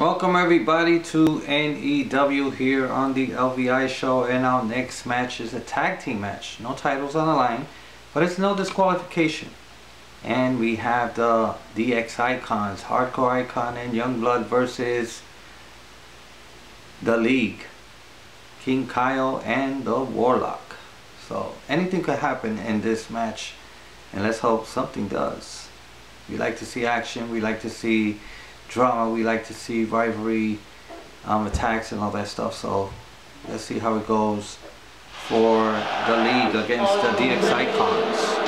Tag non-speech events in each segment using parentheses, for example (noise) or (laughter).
Welcome everybody to NEW here on the LVI show and our next match is a tag team match. No titles on the line, but it's no disqualification. And we have the DX Icons, Hardcore Icon and Youngblood versus the League, King Kyle and the Warlock. So anything could happen in this match and let's hope something does. We like to see action, we like to see drama. We like to see rivalry um, attacks and all that stuff. So let's see how it goes for the league against the DX Icons.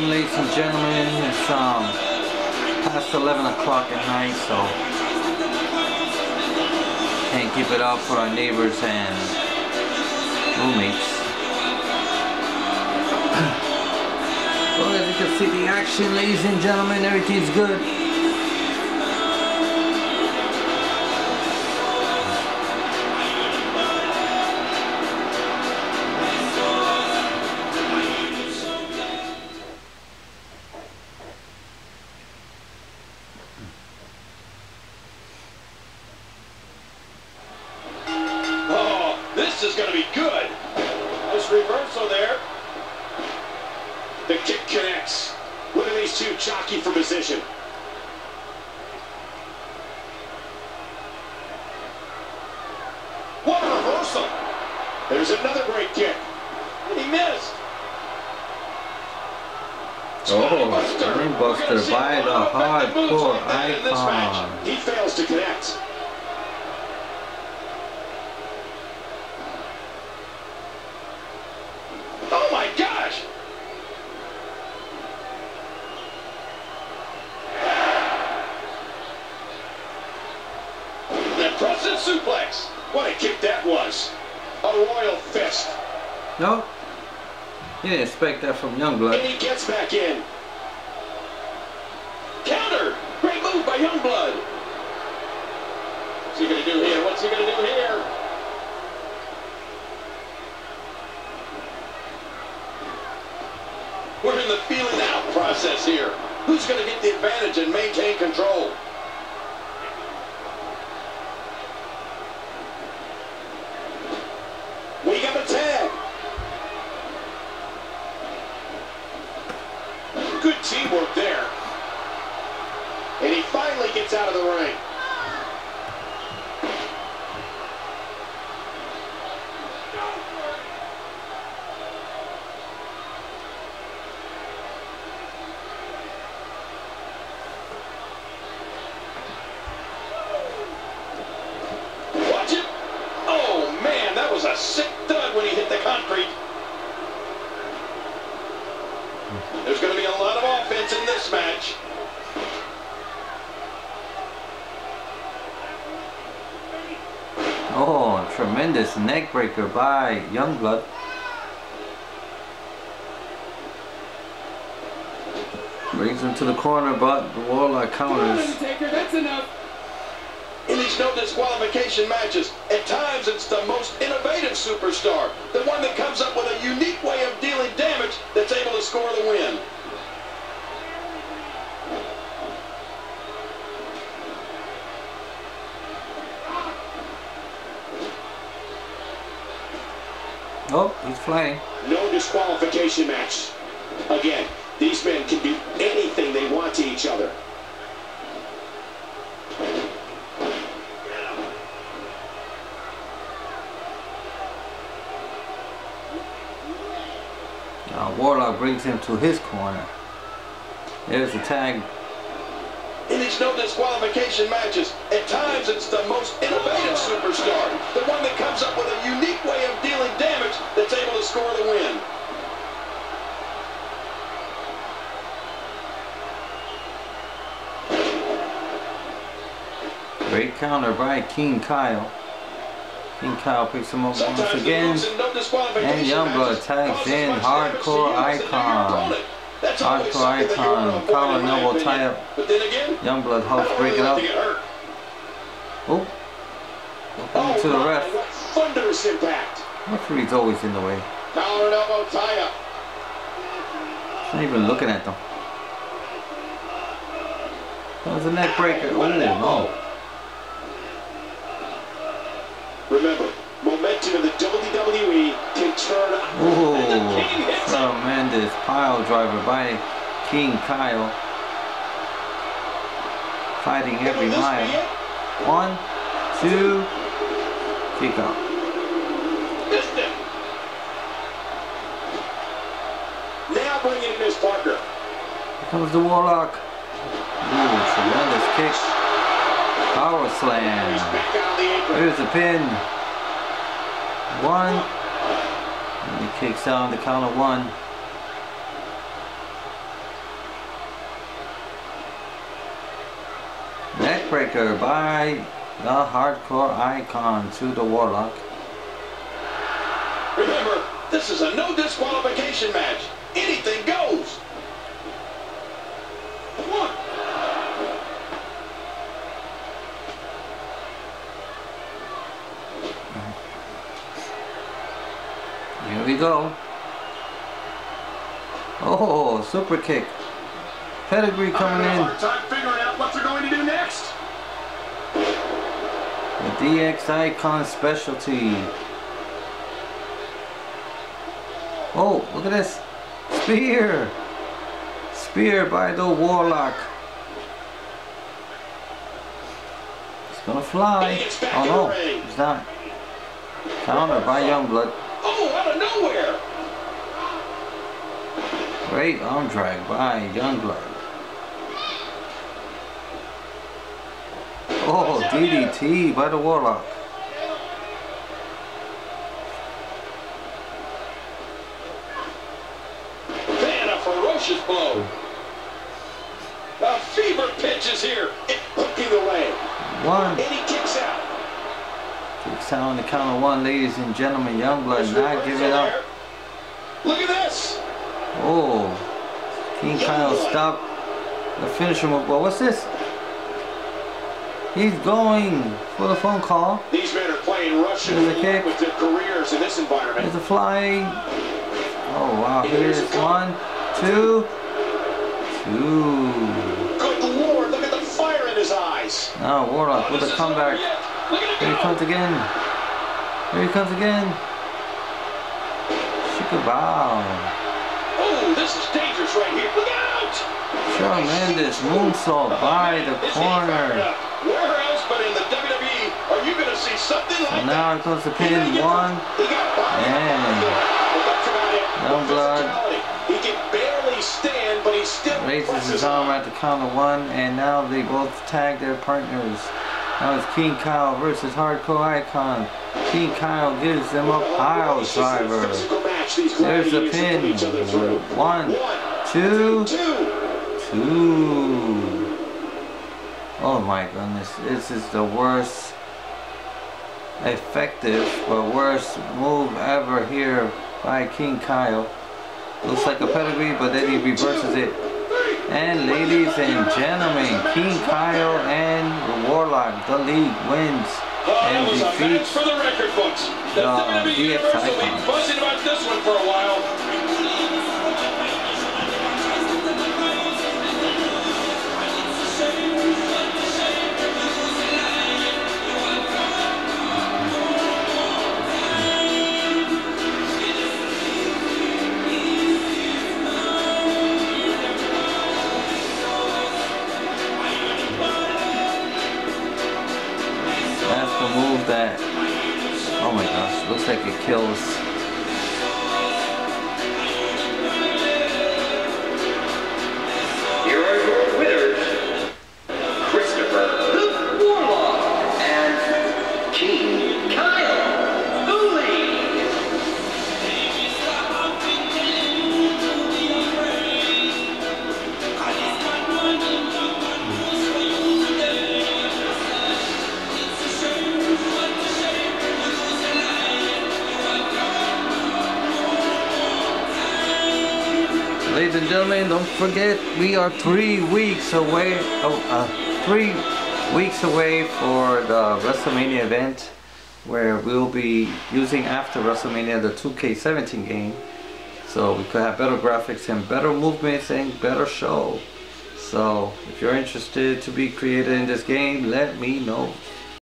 Volume, ladies and gentlemen. It's um past 11 o'clock at night, so can't keep it up for our neighbors and roommates. (coughs) well, as you can see the action, ladies and gentlemen, everything's good. Jockey for position. What a reversal. There's another great kick. And he missed. Oh, Buster by the hardcore icon. He fails to connect. Expect that from Youngblood. And he gets back in. Counter. Great move by Youngblood. What's he going to do here? What's he going to do here? We're in the feeling out process here. Who's going to get the advantage and maintain control? Teamwork there. And he finally gets out of the ring. Tremendous neck breaker by Youngblood. Brings him to the corner, but the Warlock counters. Undertaker, that's enough. In these no disqualification matches, at times it's the most innovative superstar, the one that comes up with a unique way of dealing damage that's able to score the win. Oh, he's flying. No disqualification match. Again, these men can do anything they want to each other. Now Warlock brings him to his corner. There's the tag. In these no disqualification matches, at times it's the most innovative superstar, the one that comes up with a unique way of dealing damage that's able to score the win. Great counter by King Kyle. King Kyle picks him up once Sometimes the again. moves in no disqualification And Youngblood tags in Hardcore damage to you as they do your Icon. opponent. That's always Hardcore something that you Icon. Collar in my elbow opinion. tie up. But then again, Youngblood don't break it up. to get hurt. Oh. Looking to the my, ref. what thunderous impact. Referee's always in the way. Power and elbow tie up. He's not even looking at them. That was a neck breaker. Oh no. Remember, momentum in the WWE can turn. Ooh, And the king hits it. tremendous pile driver by King Kyle. Fighting every mile. One, two, out. Missed him. Now bringing in his partner. Here comes the Warlock. Ooh, tremendous kick. Power slam. back out on. Here's the pin. One. And he kicks out on the count of one. Neckbreaker by the hardcore icon to the Warlock. Remember, this is a no disqualification match. Anything goes. One. Here we go. Oh, super kick. Pedigree coming in. hard time figuring out what they're going to do next. The DX Icon specialty. Oh, look at this. Spear. Spear by the Warlock. It's gonna fly. He gets back Oh no, it's not. Counter by Youngblood. Oh, out of nowhere. Great arm drag by Youngblood. Oh, DDT by the Warlock. Man, a ferocious blow. A fever pitch is here. It hooking away. One. And he kicks out. Kicks out on the count of one, ladies and gentlemen. Youngblood not giving up. Look at this. Oh, King Kyle stopped the finisher move. Well, what's this? He's going for the phone call. These men are playing Russian There's a roulette kick. with their careers in this environment. There's a fly. Oh wow, here's one, two, two. Good lord, look at the fire in his eyes. Now Warlock Oh, with a comeback. yet. Look at Here he comes again. Here he comes again. Shikabow. Oh, this is dangerous right here. Look out. Tremendous moonsault by the corner. Up? Where else but in the WWE are you going to see something like And now here comes the that? He didn't pin. One, and But that's about it. Young blood. He can barely stand, but he still raises his arm at the count of one, and now they both tag their partners. Now it's King Kyle versus Hardcore Icon. King Kyle gives them a pile driver. Physical match these There's the gladiators are putting pin. each other through. One, One, two, Two. Oh my goodness, this is the worst effective but worst move ever here by King Kyle. Looks like a pedigree, but then he reverses it. And ladies and gentlemen, King Kyle and Warlock, the league wins and that was a match defeats for the record books. The WWE DX Icons. Kills. Gentlemen, don't forget we are three weeks away. Oh, uh, three weeks away for the WrestleMania event, where we'll be using after WrestleMania the 2K17 game, so we could have better graphics and better movements and better show. So if you're interested to be created in this game, let me know.